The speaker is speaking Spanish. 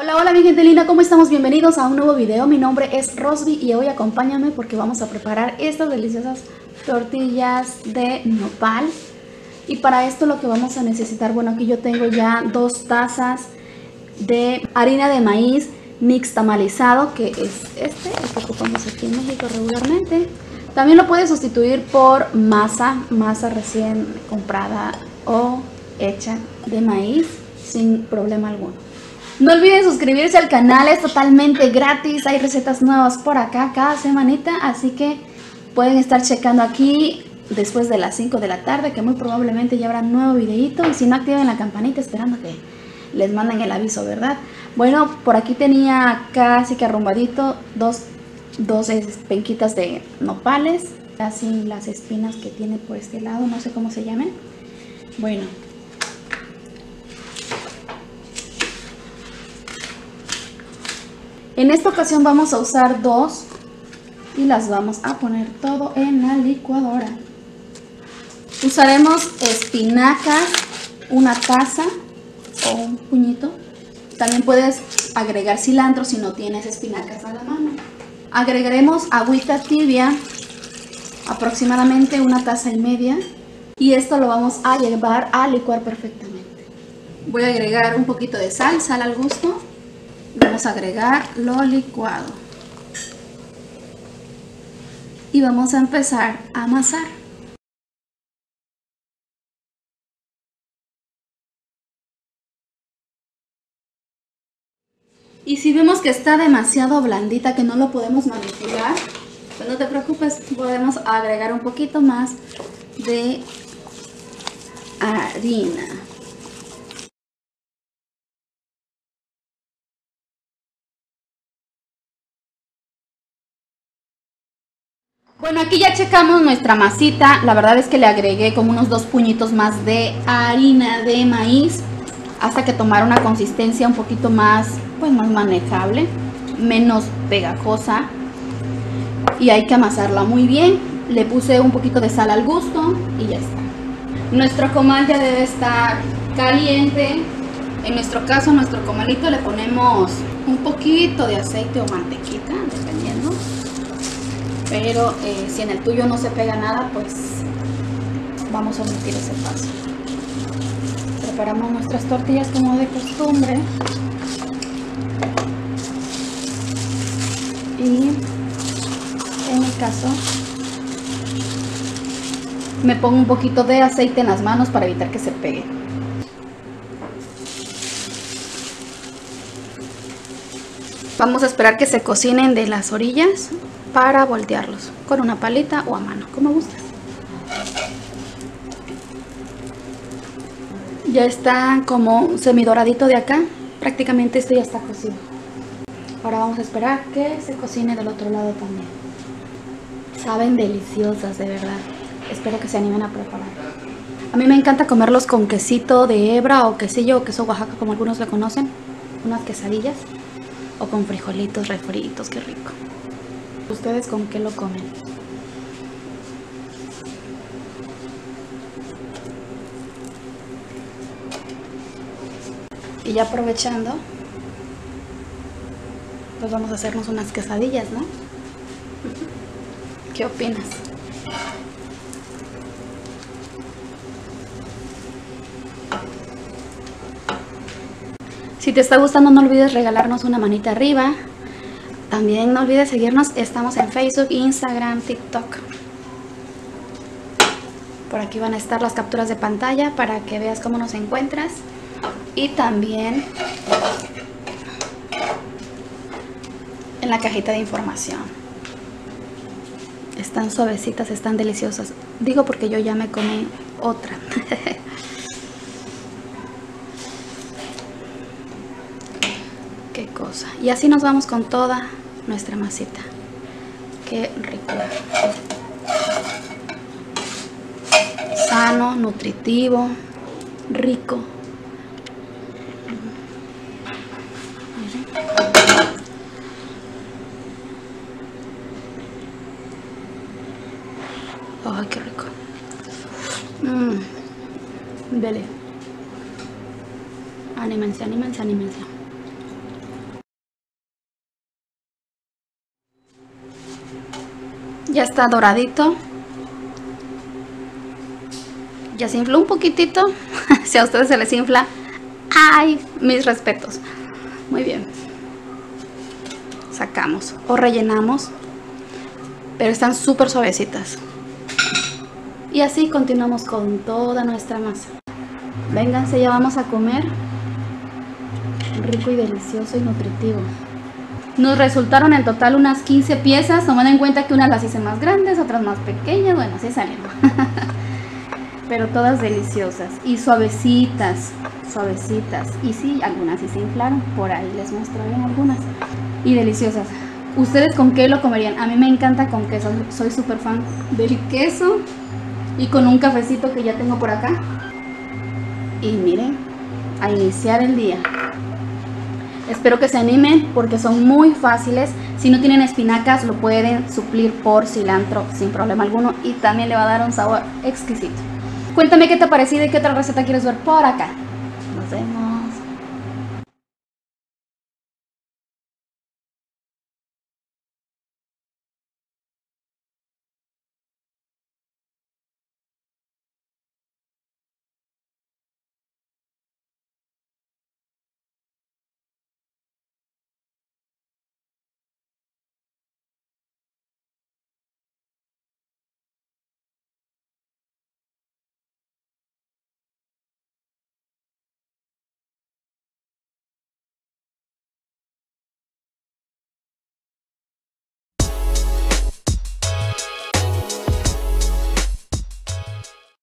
Hola, hola mi gente linda, ¿cómo estamos? Bienvenidos a un nuevo video. Mi nombre es Rosby y hoy acompáñame porque vamos a preparar estas deliciosas tortillas de nopal. Y para esto lo que vamos a necesitar, bueno, aquí yo tengo ya dos tazas de harina de maíz mixtamalizado, que es este, el que ocupamos aquí en México regularmente. También lo puedes sustituir por masa, masa recién comprada o hecha de maíz sin problema alguno. No olviden suscribirse al canal, es totalmente gratis, hay recetas nuevas por acá cada semanita, así que pueden estar checando aquí después de las 5 de la tarde, que muy probablemente ya habrá un nuevo videito, y si no activen la campanita esperando que les manden el aviso, ¿verdad? Bueno, por aquí tenía casi que arrumbadito dos, dos penquitas de nopales, casi las espinas que tiene por este lado, no sé cómo se llamen. Bueno, En esta ocasión vamos a usar dos y las vamos a poner todo en la licuadora. Usaremos espinacas, una taza o un puñito. También puedes agregar cilantro si no tienes espinacas a la mano. Agregaremos agüita tibia, aproximadamente una taza y media. Y esto lo vamos a llevar a licuar perfectamente. Voy a agregar un poquito de sal, sal al gusto agregar lo licuado. Y vamos a empezar a amasar. Y si vemos que está demasiado blandita que no lo podemos manipular pues no te preocupes podemos agregar un poquito más de harina Bueno, aquí ya checamos nuestra masita. La verdad es que le agregué como unos dos puñitos más de harina de maíz hasta que tomara una consistencia un poquito más, pues más manejable, menos pegajosa. Y hay que amasarla muy bien. Le puse un poquito de sal al gusto y ya está. Nuestro comal ya debe estar caliente. En nuestro caso, nuestro comalito le ponemos un poquito de aceite o mantequita, dependiendo pero eh, si en el tuyo no se pega nada pues vamos a omitir ese paso. Preparamos nuestras tortillas como de costumbre. Y en mi caso me pongo un poquito de aceite en las manos para evitar que se pegue. Vamos a esperar que se cocinen de las orillas para voltearlos con una palita o a mano, como gustes. Ya está como semidoradito de acá, prácticamente esto ya está cocido. Ahora vamos a esperar que se cocine del otro lado también. Saben deliciosas, de verdad. Espero que se animen a preparar. A mí me encanta comerlos con quesito de hebra o quesillo o queso Oaxaca, como algunos lo conocen. Unas quesadillas. O con frijolitos refritos, qué rico. ¿Ustedes con qué lo comen? Y ya aprovechando, pues vamos a hacernos unas quesadillas, ¿no? ¿Qué opinas? Si te está gustando no olvides regalarnos una manita arriba, también no olvides seguirnos, estamos en Facebook, Instagram, TikTok. Por aquí van a estar las capturas de pantalla para que veas cómo nos encuentras. Y también en la cajita de información. Están suavecitas, están deliciosas. Digo porque yo ya me comí otra. cosa. Y así nos vamos con toda nuestra masita. Qué rico. Sano, nutritivo, rico. Ay, qué rico. Mmm. Dele. Anímense, anímense, anímense. Ya está doradito. Ya se infló un poquitito. si a ustedes se les infla, ¡ay! Mis respetos. Muy bien. Sacamos o rellenamos. Pero están súper suavecitas. Y así continuamos con toda nuestra masa. Vénganse, ya vamos a comer. Rico y delicioso y nutritivo. Nos resultaron en total unas 15 piezas, tomando en cuenta que unas las hice más grandes, otras más pequeñas, bueno, así salieron. Pero todas deliciosas y suavecitas, suavecitas. Y sí, algunas sí se inflaron, por ahí les mostraré algunas. Y deliciosas. ¿Ustedes con qué lo comerían? A mí me encanta con queso, soy súper fan del queso y con un cafecito que ya tengo por acá. Y miren, a iniciar el día. Espero que se animen porque son muy fáciles. Si no tienen espinacas lo pueden suplir por cilantro sin problema alguno y también le va a dar un sabor exquisito. Cuéntame qué te ha parecido y qué otra receta quieres ver por acá.